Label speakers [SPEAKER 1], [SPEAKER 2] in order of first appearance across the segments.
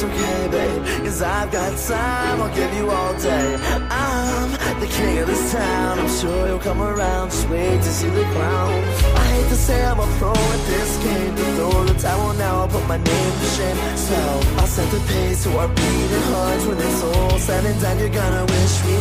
[SPEAKER 1] that's okay, babe. Cause I've got time, I'll give you all day. I'm the king of this town, I'm sure you'll come around. Just wait to see the crown. I hate to say I'm a pro at this game, but throw the towel now, I'll put my name to shame. So I'll set the pace to our beating hearts when it's all said and done. You're gonna wish we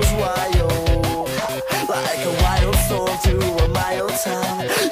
[SPEAKER 1] goes wild Like a wild storm through a mild town